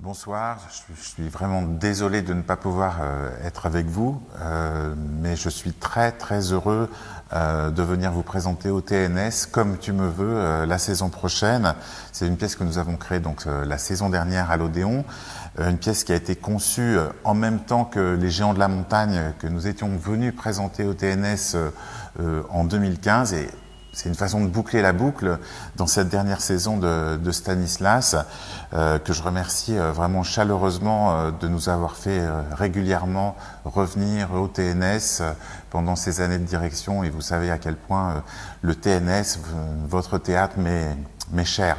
Bonsoir, je suis vraiment désolé de ne pas pouvoir euh, être avec vous, euh, mais je suis très très heureux euh, de venir vous présenter au TNS comme tu me veux la saison prochaine. C'est une pièce que nous avons créée donc la saison dernière à l'Odéon, une pièce qui a été conçue en même temps que les Géants de la Montagne que nous étions venus présenter au TNS en 2015 et c'est une façon de boucler la boucle dans cette dernière saison de, Stanislas, euh, que je remercie euh, vraiment chaleureusement euh, de nous avoir fait régulièrement revenir au TNS pendant ces années de direction. Et vous savez à quel point le TNS, votre théâtre, m'est cher.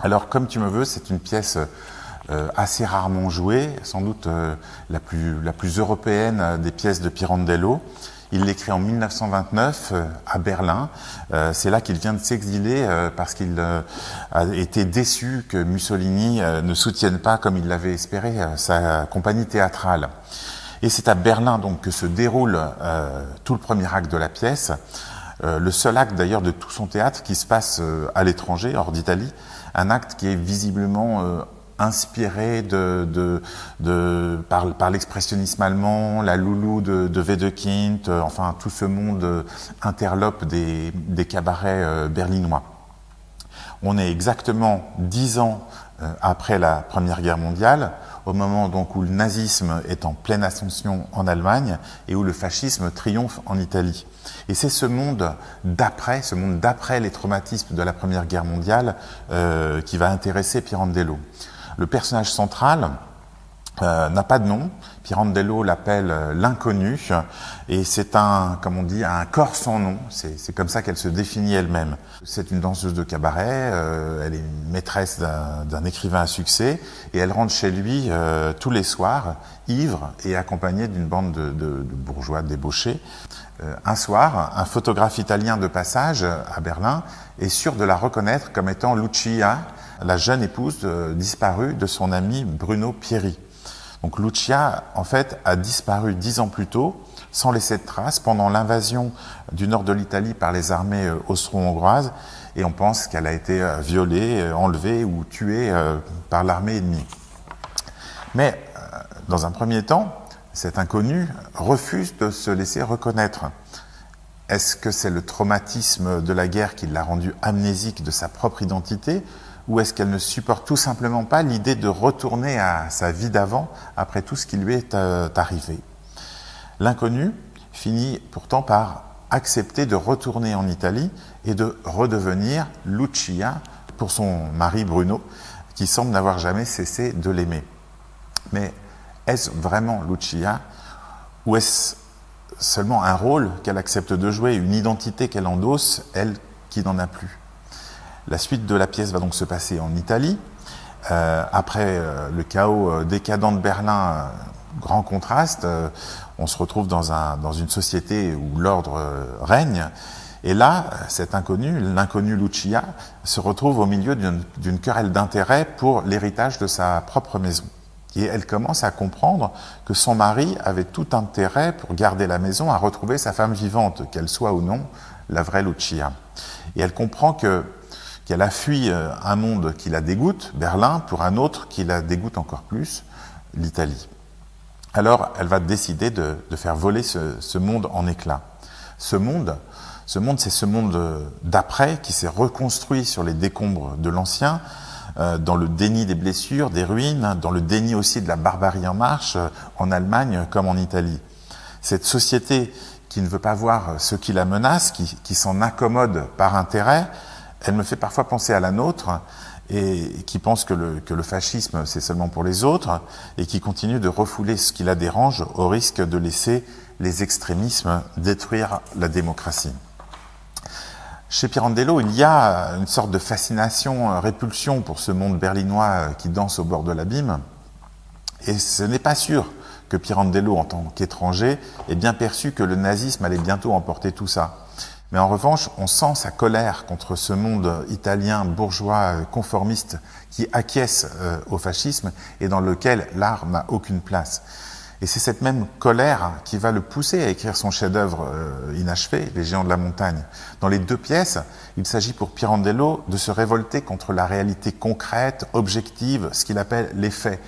Alors, comme tu me veux, c'est une pièce assez rarement jouée, sans doute la, plus, la plus européenne des pièces de Pirandello. Il l'écrit en 1929 euh, à Berlin. Euh, c'est là qu'il vient de s'exiler euh, parce qu'il a été déçu que Mussolini ne soutienne pas, comme il l'avait espéré, sa compagnie théâtrale. Et c'est à Berlin donc que se déroule tout le premier acte de la pièce. le seul acte d'ailleurs de tout son théâtre qui se passe à l'étranger, hors d'Italie, un acte qui est visiblement inspiré par, l'expressionnisme allemand, la loulou de, de Wedekind, euh, enfin tout ce monde euh, interlope des, cabarets euh, berlinois. On est exactement dix ans après la Première Guerre mondiale, au moment donc où le nazisme est en pleine ascension en Allemagne et où le fascisme triomphe en Italie. Et c'est ce monde d'après, ce monde d'après les traumatismes de la Première Guerre mondiale euh, qui va intéresser Pirandello. Le personnage central euh, n'a pas de nom. Pirandello l'appelle euh, l'inconnu et c'est un, comme on dit, un corps sans nom. C'est comme ça qu'elle se définit elle-même. C'est une danseuse de cabaret. Euh, elle est maîtresse d'un écrivain à succès et elle rentre chez lui tous les soirs, ivre et accompagnée d'une bande de, de, de, bourgeois débauchés. un soir, un photographe italien de passage à Berlin est sûr de la reconnaître comme étant Lucia la jeune épouse euh, disparue de son ami Bruno Pieri. Donc Lucia, en fait, a disparu dix ans plus tôt, sans laisser de traces, pendant l'invasion du nord de l'Italie par les armées euh, austro-hongroises, et on pense qu'elle a été euh, violée, enlevée ou tuée par l'armée ennemie. Mais, dans un premier temps, cet inconnu refuse de se laisser reconnaître. Est-ce que c'est le traumatisme de la guerre qui l'a rendu amnésique de sa propre identité ou est-ce qu'elle ne supporte tout simplement pas l'idée de retourner à sa vie d'avant après tout ce qui lui est euh, arrivé? L'inconnu finit pourtant par accepter de retourner en Italie et de redevenir Lucia pour son mari Bruno, qui semble n'avoir jamais cessé de l'aimer. Mais est-ce vraiment Lucia? Ou est-ce seulement un rôle qu'elle accepte de jouer, une identité qu'elle endosse, elle qui n'en a plus? La suite de la pièce va donc se passer en Italie. Euh, après euh, le chaos euh, décadent de Berlin, grand contraste, on se retrouve dans, un, dans une société où l'ordre règne. Et là, cet inconnu, l'inconnu Lucia, se retrouve au milieu d'une querelle d'intérêt pour l'héritage de sa propre maison. Et elle commence à comprendre que son mari avait tout intérêt pour garder la maison à retrouver sa femme vivante, qu'elle soit ou non la vraie Lucia. Et elle comprend que qu'elle a fui euh, un monde qui la dégoûte, Berlin, pour un autre qui la dégoûte encore plus, l'Italie. Alors, elle va décider de, faire voler ce, monde en éclats. Ce monde, ce monde, c'est ce monde d'après qui s'est reconstruit sur les décombres de l'ancien, euh, dans le déni des blessures, des ruines, dans le déni aussi de la barbarie en marche, euh, en Allemagne comme en Italie. Cette société qui ne veut pas voir ce qui la menace, qui, qui s'en accommode par intérêt, elle me fait parfois penser à la nôtre et qui pense que le, que le fascisme c'est seulement pour les autres et qui continue de refouler ce qui la dérange au risque de laisser les extrémismes détruire la démocratie. Chez Pirandello, il y a une sorte de fascination, répulsion pour ce monde berlinois qui danse au bord de l'abîme. Et ce n'est pas sûr que Pirandello, en tant qu'étranger, ait bien perçu que le nazisme allait bientôt emporter tout ça. Mais en revanche, on sent sa colère contre ce monde italien bourgeois conformiste qui acquiesce euh, au fascisme et dans lequel l'art n'a aucune place. Et c'est cette même colère qui va le pousser à écrire son chef-d'œuvre euh, inachevé, Les Géants de la Montagne. Dans les deux pièces, il s'agit pour Pirandello de se révolter contre la réalité concrète, objective, ce qu'il appelle les faits,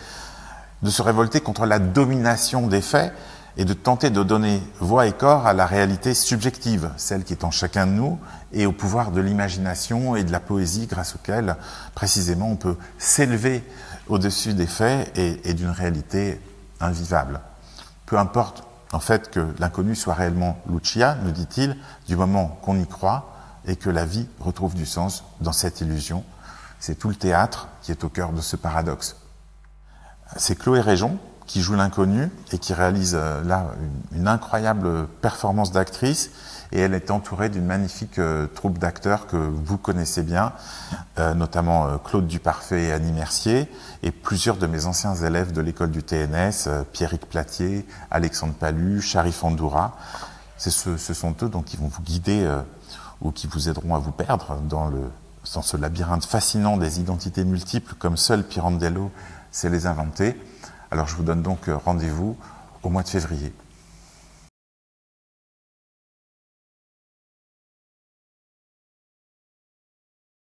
de se révolter contre la domination des faits et de tenter de donner voix et corps à la réalité subjective, celle qui est en chacun de nous, et au pouvoir de l'imagination et de la poésie grâce auquel, précisément, on peut s'élever au-dessus des faits et, d'une réalité invivable. Peu importe, en fait, que l'inconnu soit réellement Lucia, nous dit-il, du moment qu'on y croit et que la vie retrouve du sens dans cette illusion. C'est tout le théâtre qui est au cœur de ce paradoxe. C'est Chloé Réjon qui joue l'inconnu et qui réalise euh, là une, incroyable performance d'actrice et elle est entourée d'une magnifique euh, troupe d'acteurs que vous connaissez bien, euh, notamment euh, Claude Duparfait et Annie Mercier, et plusieurs de mes anciens élèves de l'école du TNS, Pierrick Platier, Alexandre Palu, Sharif Andoura. Ce, ce, sont eux donc qui vont vous guider ou qui vous aideront à vous perdre dans, le, dans ce labyrinthe fascinant des identités multiples comme seul Pirandello sait les inventer. Alors je vous donne donc rendez-vous au mois de février.